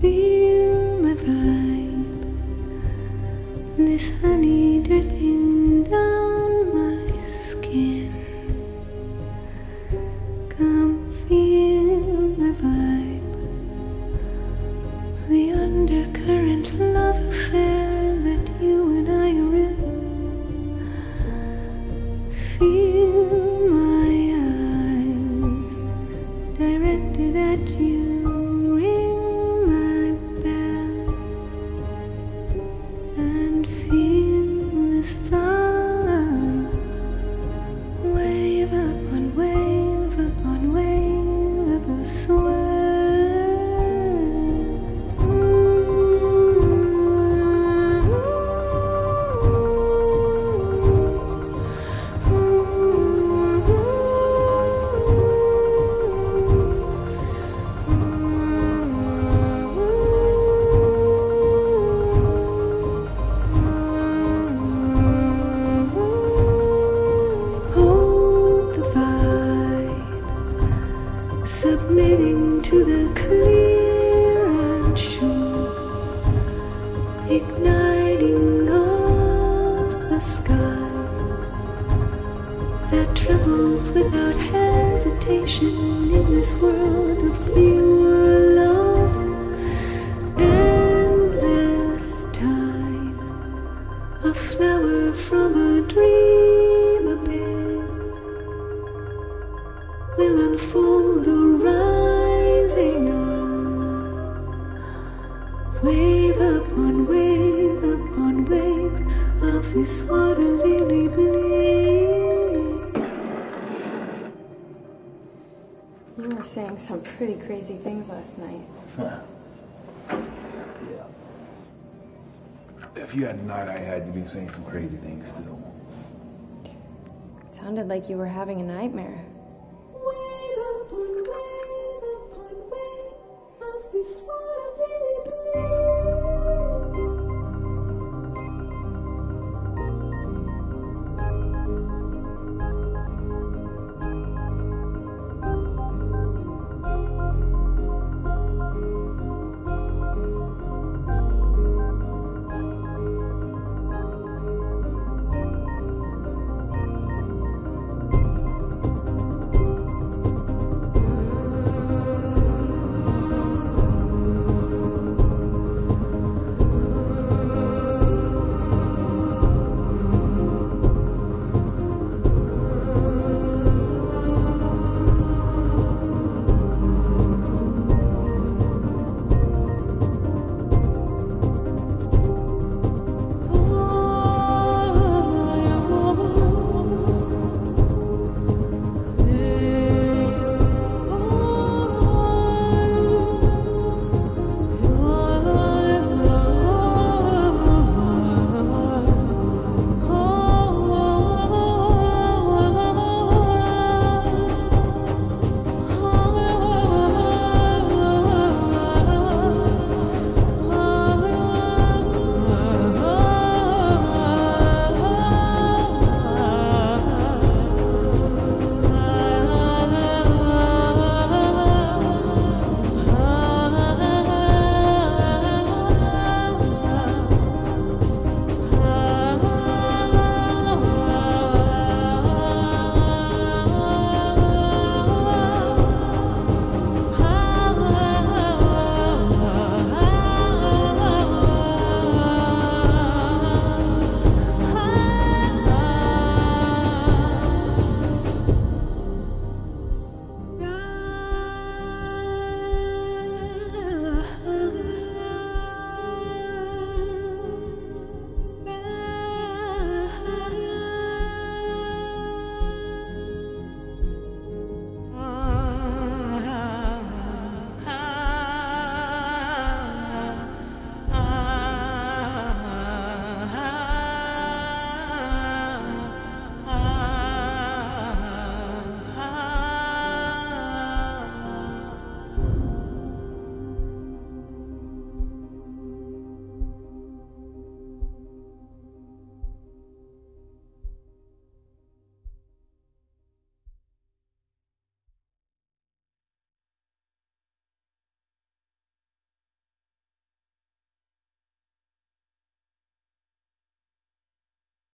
Feel my vibe. This honey dripping igniting of the sky that trembles without hesitation in this world of pure this water lily bliss. You were saying some pretty crazy things last night. Yeah. If you had the night I had, you'd be saying some crazy things too. It sounded like you were having a nightmare.